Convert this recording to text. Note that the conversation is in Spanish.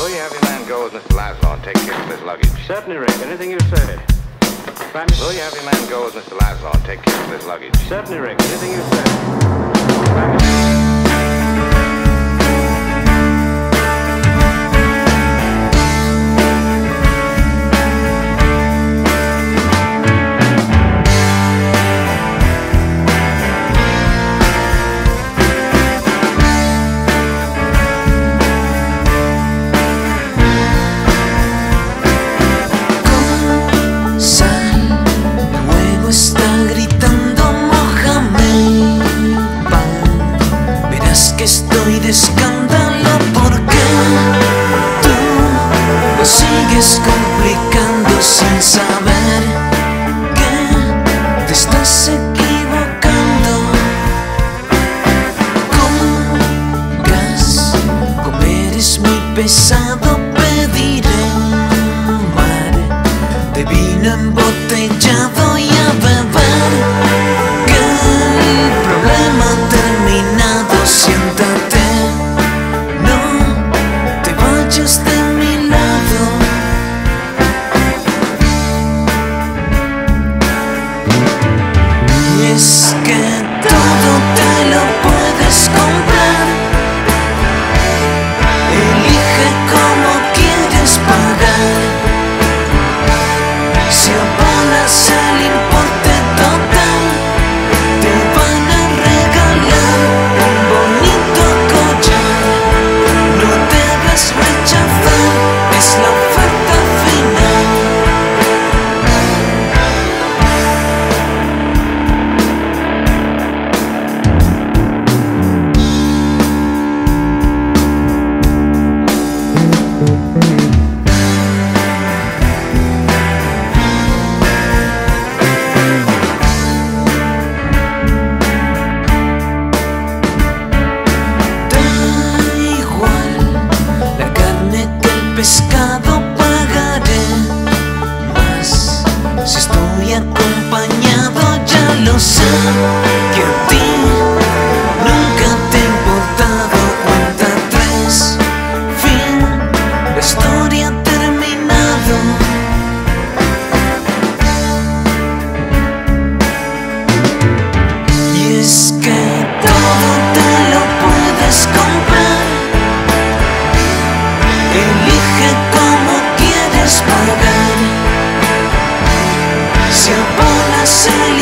Will you have your man go with Mr. Laszlo and take care of his luggage? Certainly, Rick. Anything you say. Prime Will you have your man go with Mr. Laszlo and take care of his luggage? Certainly, Rick. Anything you say. Estoy de escándalo porque tú sigues complicando sin saber que te estás equivocando. Con gas, comer es muy pesado, pediré un mar de vino embotellado pescado pagaré más si estoy acompañado ya lo sé shine.